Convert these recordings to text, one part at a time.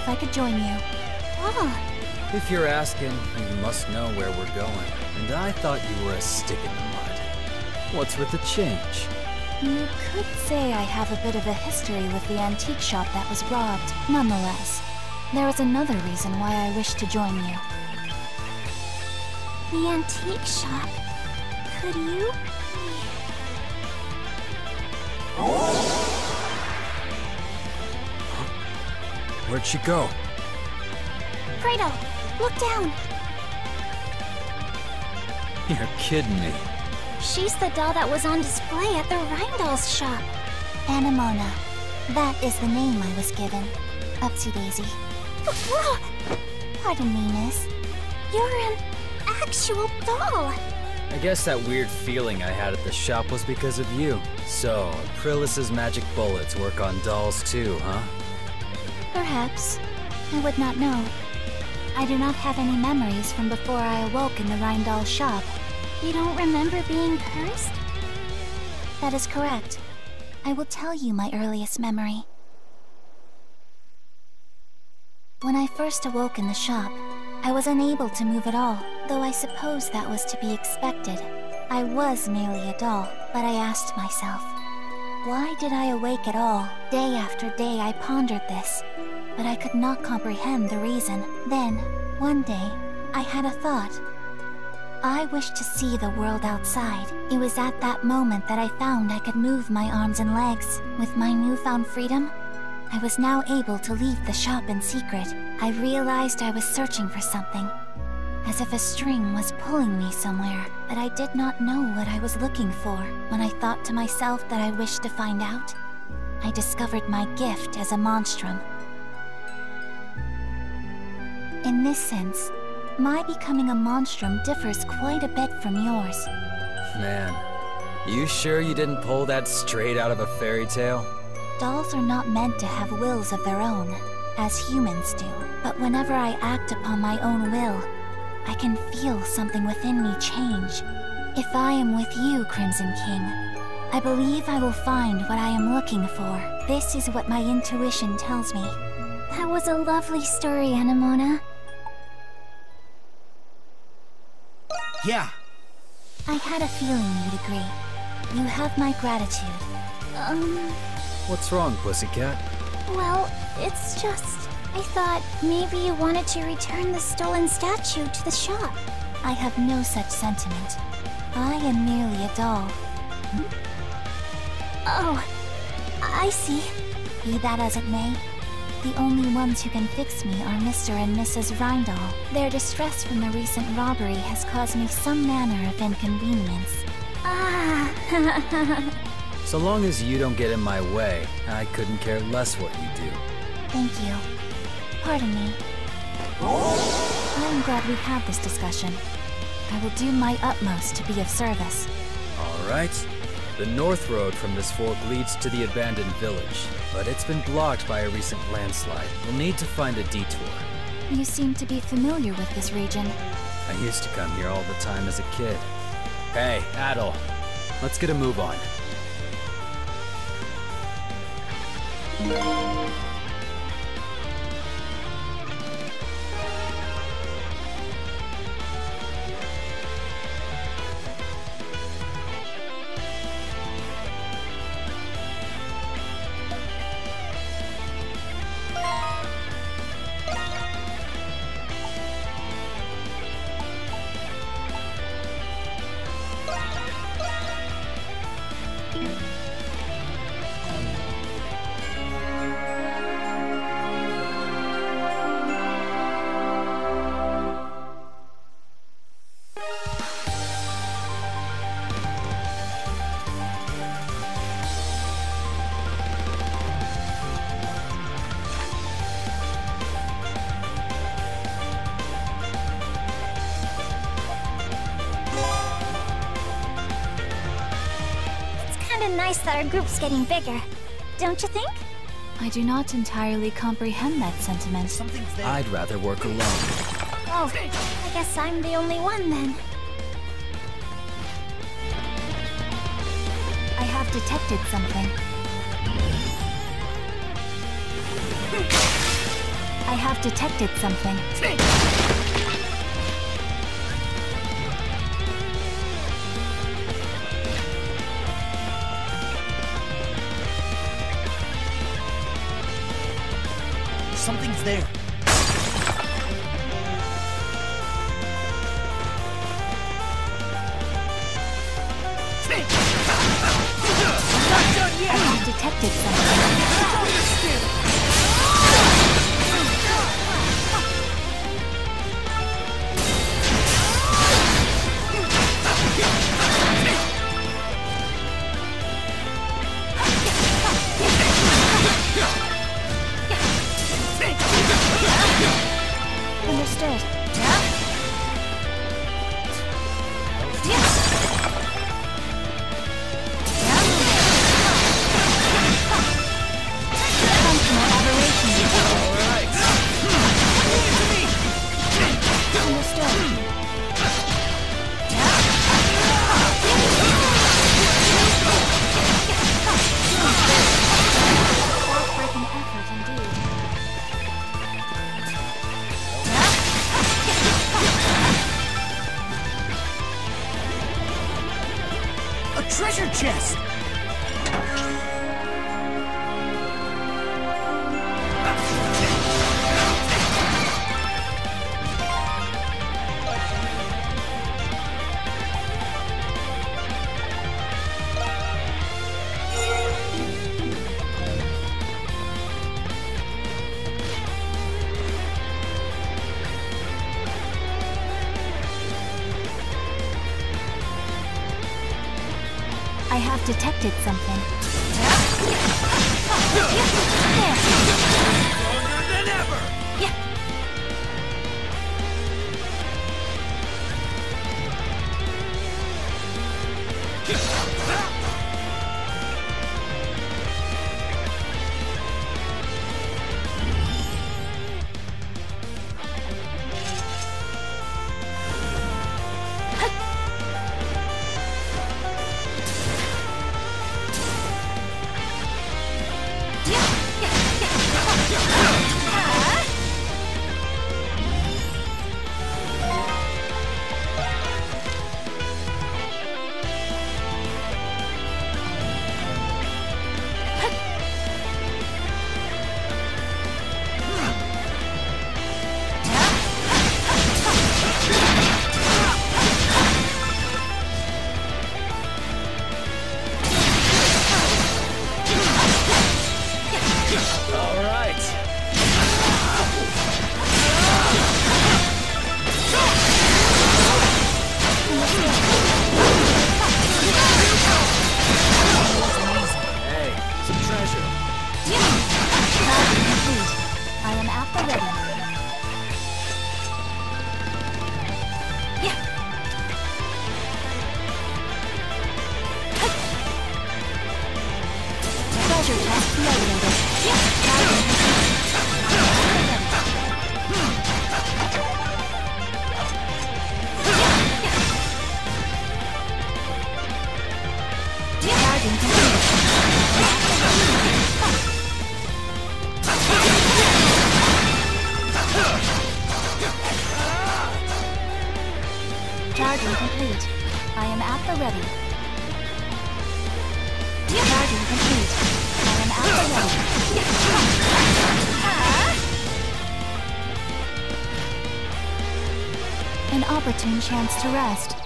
if I could join you. Ah, If you're asking, you must know where we're going. And I thought you were a stick in the mud. What's with the change? you could say I have a bit of a history with the antique shop that was robbed. Nonetheless, there is another reason why I wish to join you. The antique shop? Could you? Where'd she go? Fredo, look down! You're kidding me. She's the doll that was on display at the Rheindoll's shop. Anemona. That is the name I was given. Upsy daisy. Pardon me, miss. You're an actual doll. I guess that weird feeling I had at the shop was because of you. So, Aprilis's magic bullets work on dolls too, huh? Perhaps. I would not know. I do not have any memories from before I awoke in the Rheindoll shop. You don't remember being cursed? That is correct. I will tell you my earliest memory. When I first awoke in the shop, I was unable to move at all, though I suppose that was to be expected. I was merely a doll, but I asked myself, why did I awake at all? Day after day I pondered this, but I could not comprehend the reason. Then, one day, I had a thought. I wished to see the world outside. It was at that moment that I found I could move my arms and legs. With my newfound freedom, I was now able to leave the shop in secret. I realized I was searching for something, as if a string was pulling me somewhere, but I did not know what I was looking for. When I thought to myself that I wished to find out, I discovered my gift as a monstrum. In this sense, my becoming a monstrum differs quite a bit from yours. Man, you sure you didn't pull that straight out of a fairy tale? Dolls are not meant to have wills of their own, as humans do. But whenever I act upon my own will, I can feel something within me change. If I am with you, Crimson King, I believe I will find what I am looking for. This is what my intuition tells me. That was a lovely story, Anemona. Yeah, I had a feeling you'd agree. You have my gratitude. Um, What's wrong, pussycat? well, it's just... I thought maybe you wanted to return the stolen statue to the shop. I have no such sentiment. I am merely a doll. Oh, I see. Be that as it may, the only ones who can fix me are Mr. and Mrs. Rheindoll. Their distress from the recent robbery has caused me some manner of inconvenience. Ah, So long as you don't get in my way, I couldn't care less what you do. thank you. Pardon me. I am glad we had this discussion. I will do my utmost to be of service. Alright. The north road from this fork leads to the abandoned village, but it's been blocked by a recent landslide. We'll need to find a detour. You seem to be familiar with this region. I used to come here all the time as a kid. Hey, Adol. Let's get a move on. It's kinda nice that our group's getting bigger, don't you think? I do not entirely comprehend that sentiment. Something's there. I'd rather work alone. Oh, I guess I'm the only one then. I have detected something. I have detected something. Something's there. To rest.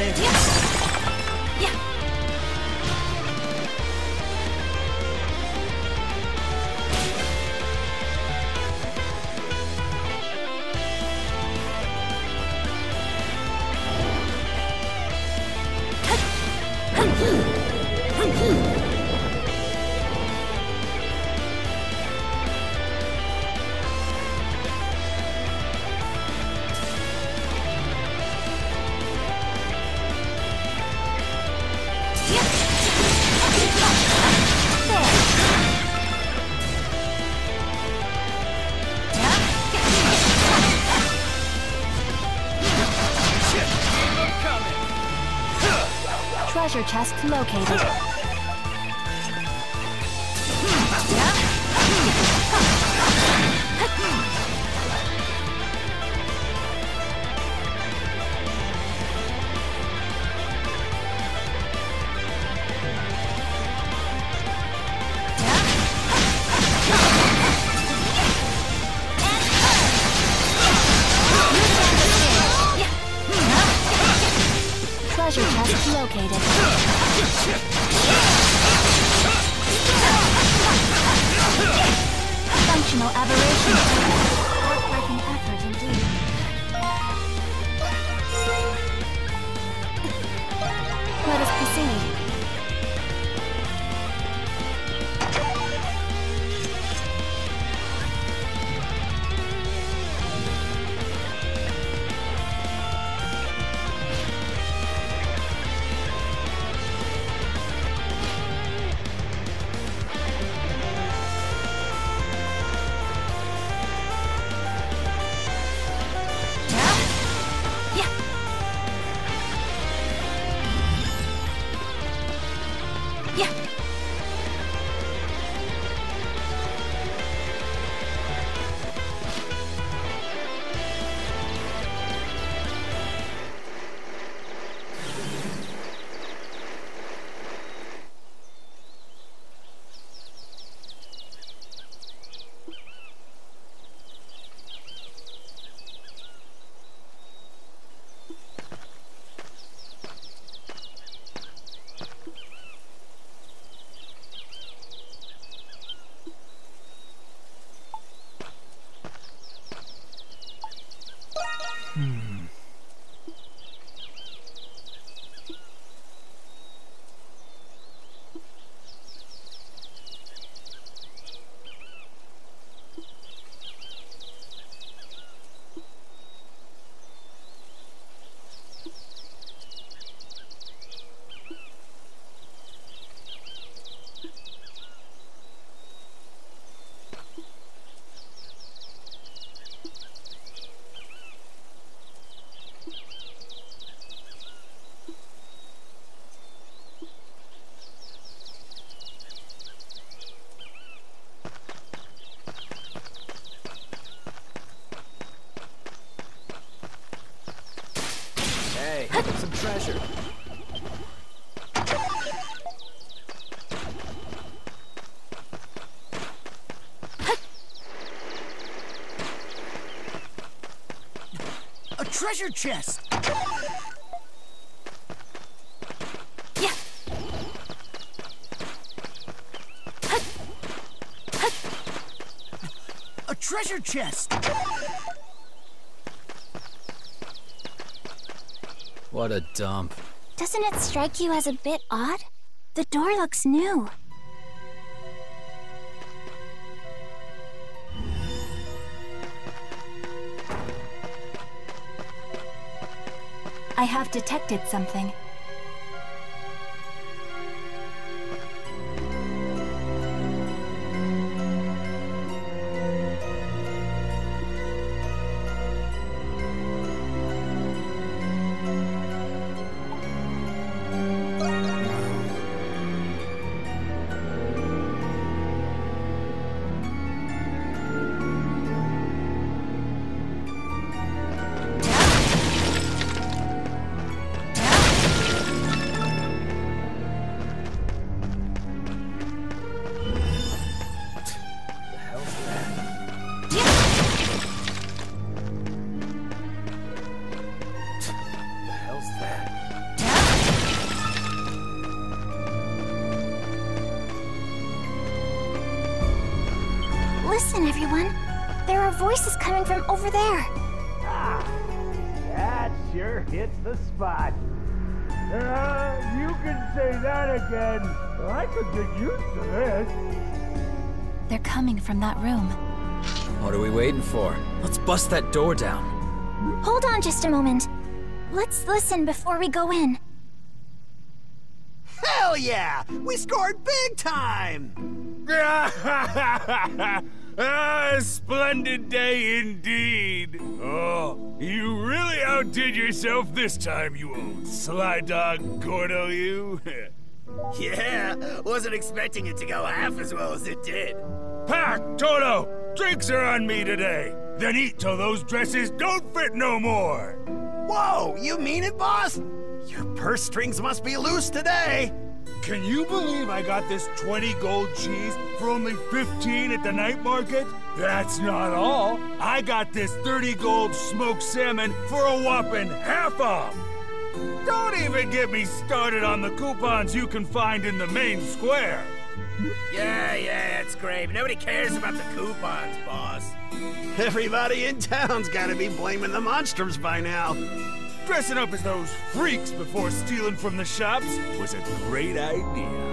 Yeah. Treasure chest located. Some treasure. A treasure chest! Yeah. A treasure chest! What a dump. Doesn't it strike you as a bit odd? The door looks new. I have detected something. Listen, everyone. There are voices coming from over there. Ah, That sure hits the spot. Uh, you can say that again. I could get used to this. They're coming from that room. What are we waiting for? Let's bust that door down. Hold on just a moment. Let's listen before we go in. Hell yeah! We scored big time! Ah, a splendid day indeed. Oh, you really outdid yourself this time, you old sly dog Gordo, you. Yeah, wasn't expecting it to go half as well as it did. Pack, Toto! Drinks are on me today. Then eat till those dresses don't fit no more. Whoa, you mean it, boss? Your purse strings must be loose today. Can you believe I got this 20 gold cheese for only 15 at the night market? That's not all. I got this 30 gold smoked salmon for a whopping half off. Don't even get me started on the coupons you can find in the main square. Yeah, yeah, it's great, but nobody cares about the coupons, boss. Everybody in town's gotta be blaming the Monstrums by now. Dressing up as those freaks before stealing from the shops was a great idea.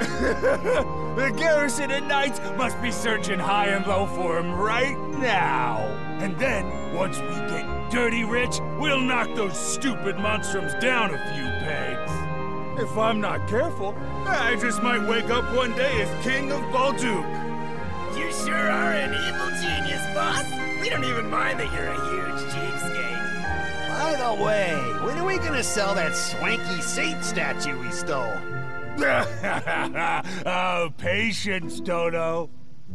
the garrison at night must be searching high and low for him right now. And then, once we get dirty rich, we'll knock those stupid monstrums down a few pegs. If I'm not careful, I just might wake up one day as King of Balduke. You sure are an evil genius, boss. We don't even mind that you're a cheapskate. By way, when are we gonna sell that swanky saint statue we stole? oh, patience, Dodo.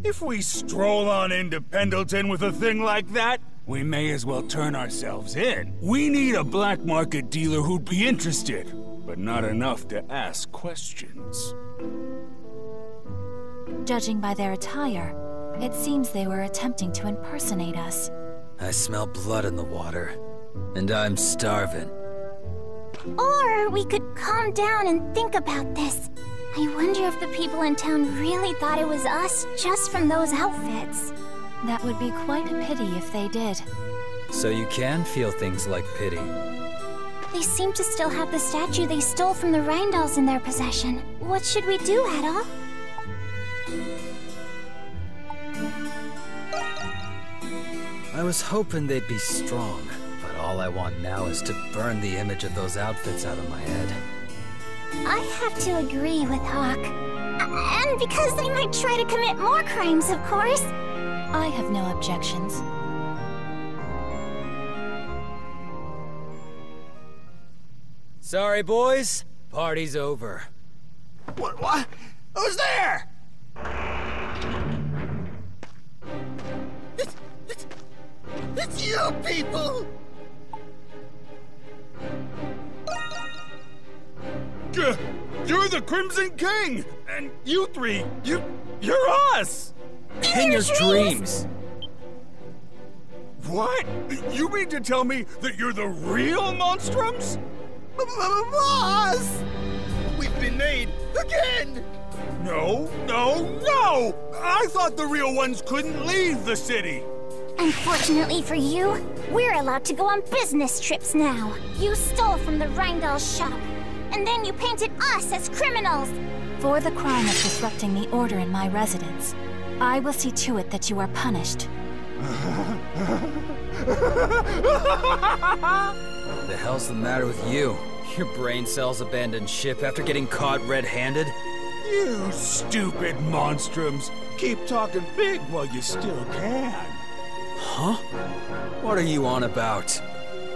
If we stroll on into Pendleton with a thing like that, we may as well turn ourselves in. We need a black market dealer who'd be interested, but not enough to ask questions. Judging by their attire, it seems they were attempting to impersonate us. I smell blood in the water, and I'm starving. Or we could calm down and think about this. I wonder if the people in town really thought it was us just from those outfits. That would be quite a pity if they did. So you can feel things like pity. They seem to still have the statue they stole from the Rindals in their possession. What should we do, Adol? I was hoping they'd be strong, but all I want now is to burn the image of those outfits out of my head. I have to agree with Hawk. And because they might try to commit more crimes, of course. I have no objections. Sorry, boys. Party's over. What? What? Who's there? It's, it's, it's you people! Uh, you're the Crimson King! And you three, you, you're us! In your dreams! What? You mean to tell me that you're the real Monstrums? Boss! We've been made again! No, no, no! I thought the real ones couldn't leave the city! Unfortunately for you, we're allowed to go on business trips now. You stole from the Rindal shop, and then you painted us as criminals. For the crime of disrupting the order in my residence, I will see to it that you are punished. The hell's the matter with you? Your brain cells abandoned ship after getting caught red-handed? You stupid Monstrums! Keep talking big while you still can. Huh? What are you on about?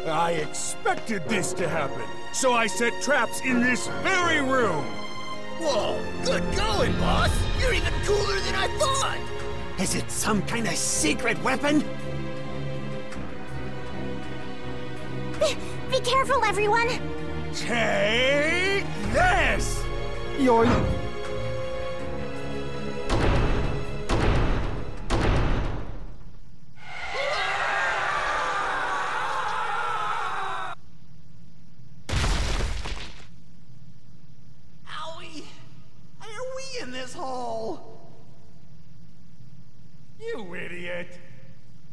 I expected this to happen, so I set traps in this very room! Whoa, good going, boss! You're even cooler than I thought! Is it some kind of secret weapon? Be, be careful, everyone! Take this! You're... we in this hole? You idiot!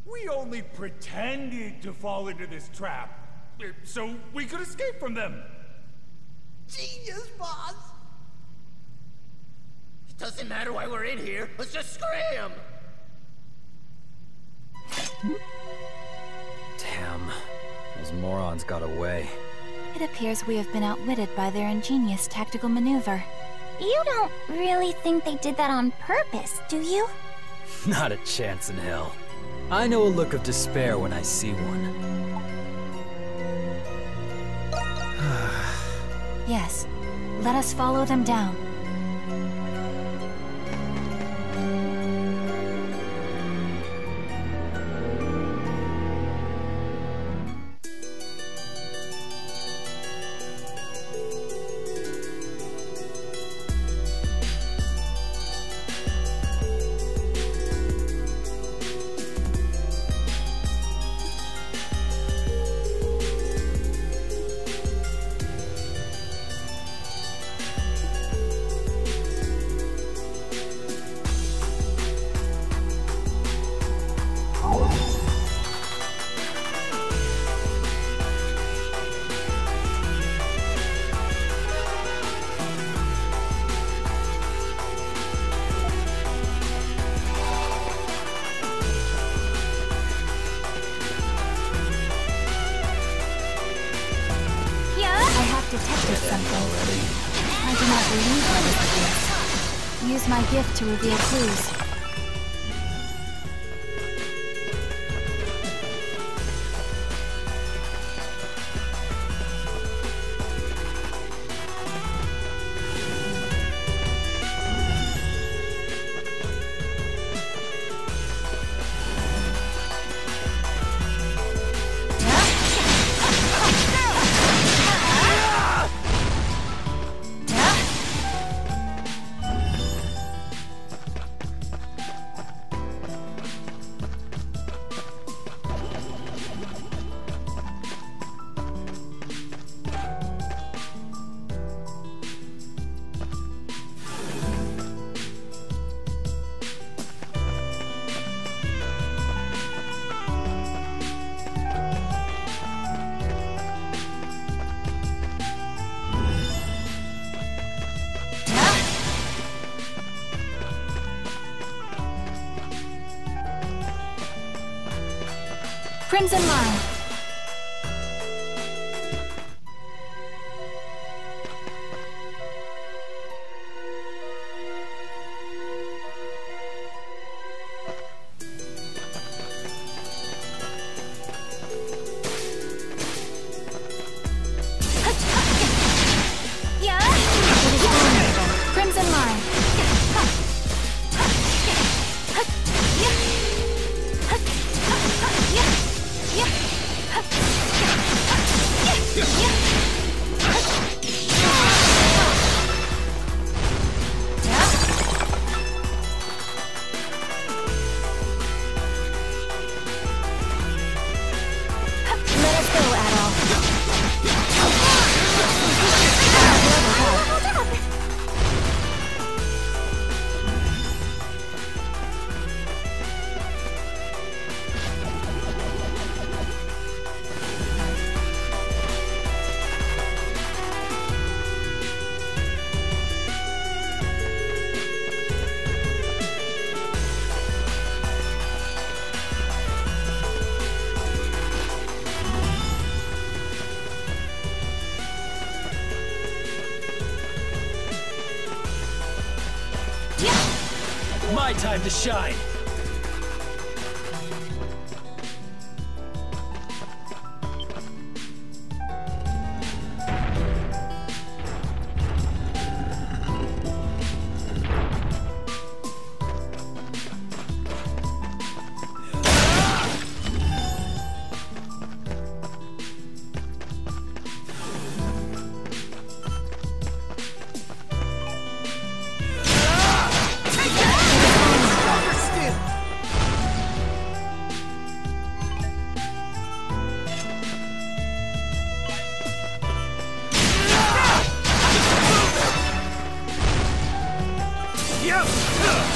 We only pretended to fall into this trap, so we could escape from them. Genius, boss! It doesn't matter why we're in here. Let's just scram! Damn. Those morons got away. It appears we have been outwitted by their ingenious tactical maneuver. You don't really think they did that on purpose, do you? Not a chance in hell. I know a look of despair when I see one. Yes. Let us follow them down. Gift to clues. Crimson Line. To shine! Yeah.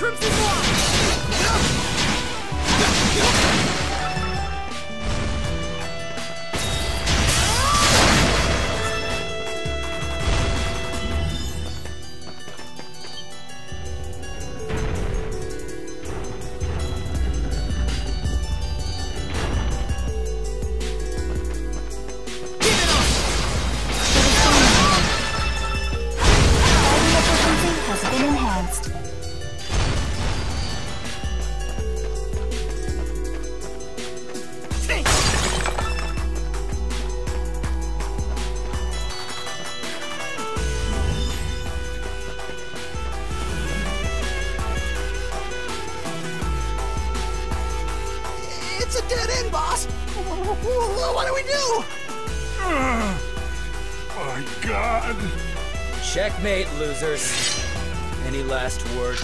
Crimson Dawn!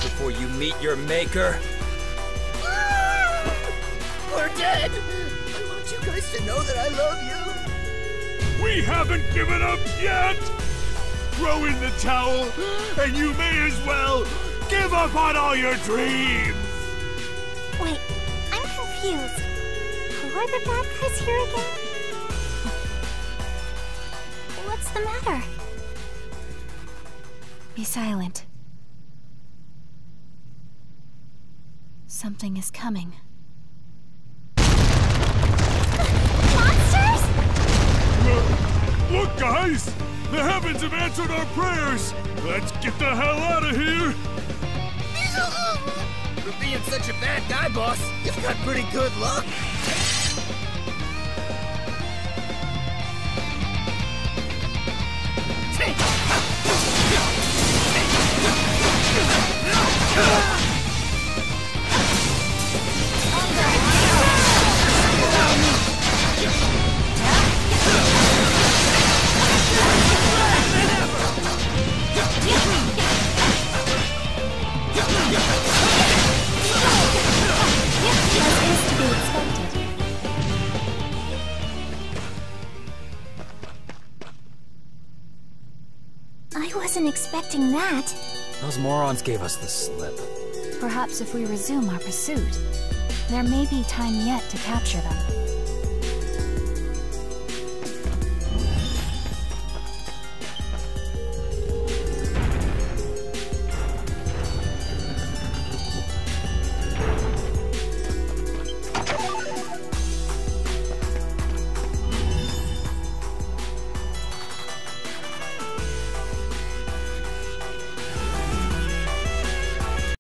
Before you meet your maker? Ah! We're dead. I want you guys to know that I love you. We haven't given up yet. Throw in the towel, and you may as well give up on all your dreams. Wait, I'm confused. Who are the bad guys here again? What's the matter? Be silent. Something is coming. Monsters? Look, guys! The heavens have answered our prayers! Let's get the hell out of here! For being such a bad guy, boss, you've got pretty good luck. As morons gave us the slip. Perhaps if we resume our pursuit, there may be time yet to capture them.